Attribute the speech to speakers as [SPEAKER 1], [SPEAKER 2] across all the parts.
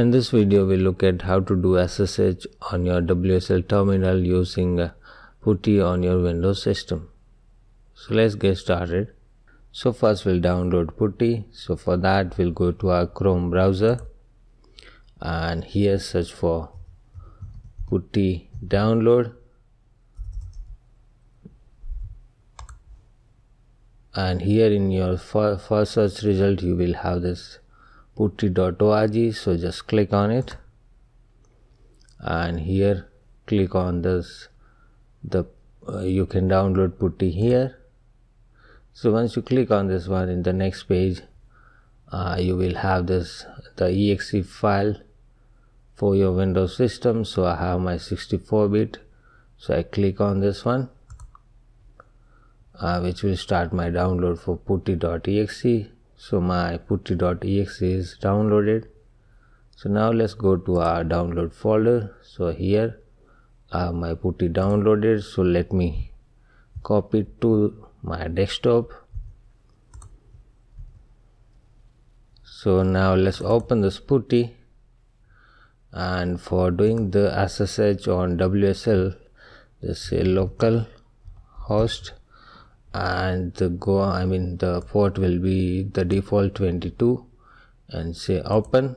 [SPEAKER 1] In this video, we'll look at how to do SSH on your WSL terminal using PuTTY on your Windows system. So let's get started. So first we'll download PuTTY. So for that we'll go to our Chrome browser and here search for PuTTY download and here in your first search result you will have this putty.org so just click on it. And here click on this the uh, you can download putty here. So once you click on this one in the next page uh, you will have this the exe file for your windows system. So i have my 64 bit. So i click on this one uh, which will start my download for putty.exe so my putty.exe is downloaded. So now let's go to our download folder. So here I have my putty downloaded. So let me copy it to my desktop. So now let's open this putty. And for doing the SSH on WSL just say local host and the go I mean the port will be the default 22 and say open.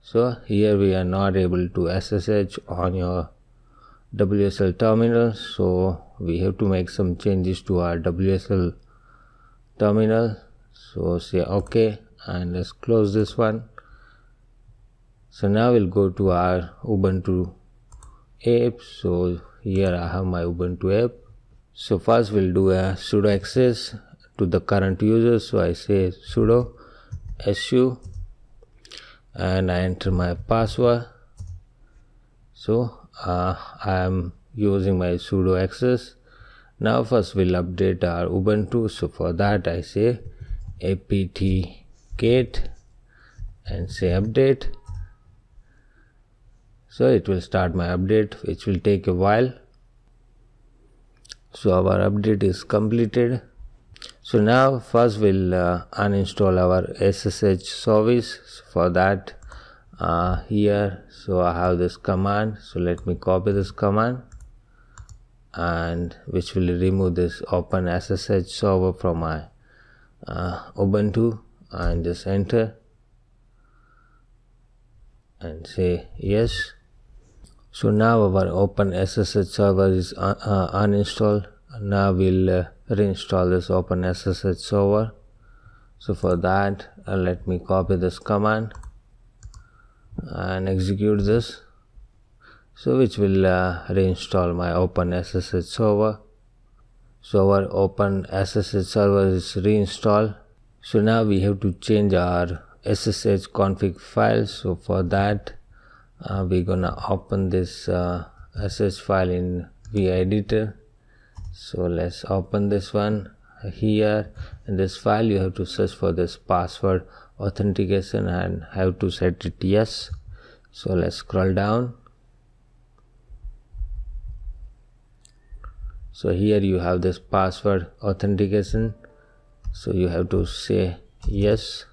[SPEAKER 1] So here we are not able to SSH on your WSL terminal. So we have to make some changes to our WSL terminal. So say ok and let's close this one. So now we'll go to our Ubuntu app so here I have my Ubuntu app. So first we'll do a sudo access to the current user. So I say sudo su and I enter my password. So uh, I am using my sudo access. Now first we'll update our Ubuntu. So for that I say apt get and say update so it will start my update which will take a while. So our update is completed. So now first we'll uh, uninstall our ssh service. For that uh, here so i have this command. So let me copy this command and which will remove this open ssh server from my uh, ubuntu and just enter and say yes so now our open SSH server is uh, uh, uninstalled. Now we'll uh, reinstall this open SSH server. So for that, uh, let me copy this command and execute this. So which will uh, reinstall my open SSH server. So our open SSH server is reinstalled. So now we have to change our SSH config file. So for that, uh, we're gonna open this uh, sh file in VI editor. So let's open this one here. In this file you have to search for this password authentication and have to set it yes. So let's scroll down. So here you have this password authentication. So you have to say yes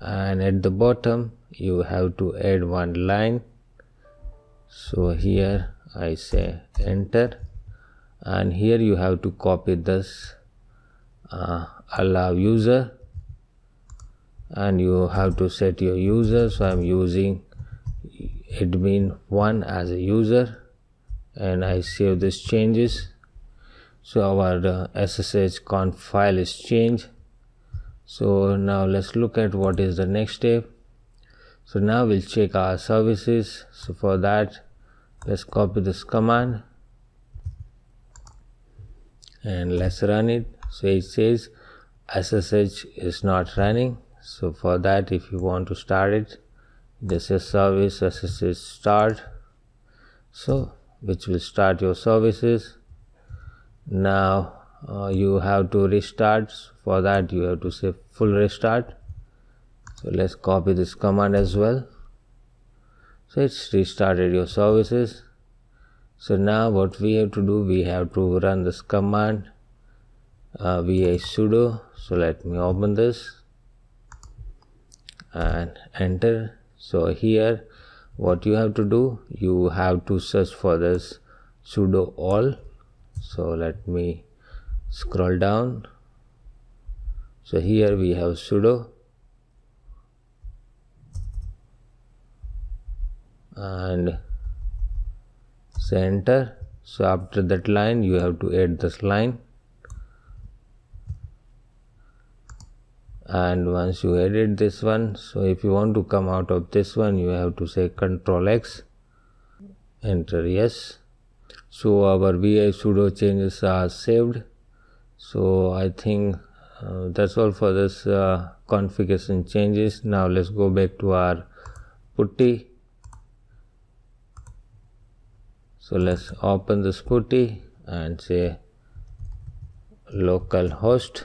[SPEAKER 1] and at the bottom you have to add one line. So here I say enter and here you have to copy this uh, allow user and you have to set your user. So I'm using admin 1 as a user and I save this changes. So our uh, ssh conf file is changed. So now let's look at what is the next step so now we'll check our services. So for that let's copy this command and let's run it. So it says ssh is not running. So for that if you want to start it this is service ssh start. So which will start your services. Now uh, you have to restart. For that you have to say full restart so let's copy this command as well. So it's restarted your services. So now what we have to do we have to run this command uh, visudo. So let me open this and enter. So here what you have to do you have to search for this sudo all. So let me scroll down. So here we have sudo and center. So after that line you have to add this line. And once you edit this one so if you want to come out of this one you have to say control x enter yes. So our visudo changes are saved. So i think uh, that's all for this uh, configuration changes. Now let's go back to our putty so let's open this putty and say localhost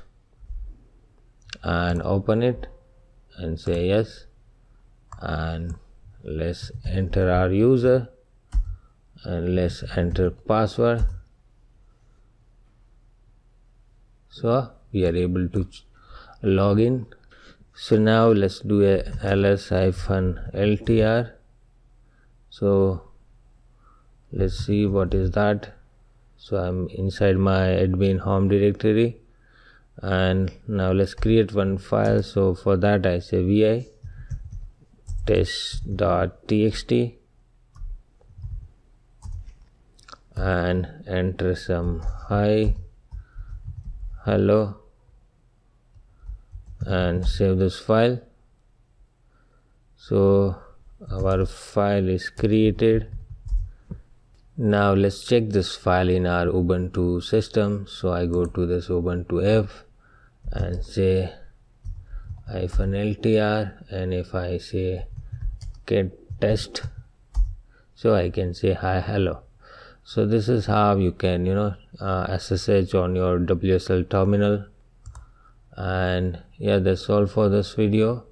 [SPEAKER 1] and open it and say yes. And let's enter our user and let's enter password. So we are able to log in. So now let's do a ls hyphen ltr so let's see what is that. So i'm inside my admin home directory. And now let's create one file. So for that I say vi test.txt and enter some hi hello and save this file. So our file is created now let's check this file in our ubuntu system. So i go to this ubuntu f and say hyphen ltr and if i say get test so i can say hi hello. So this is how you can you know uh, ssh on your wsl terminal. And yeah that's all for this video.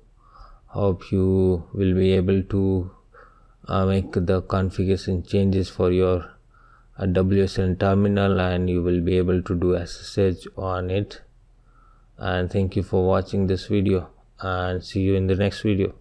[SPEAKER 1] Hope you will be able to uh, make the configuration changes for your uh, WSL terminal and you will be able to do SSH on it. And thank you for watching this video and see you in the next video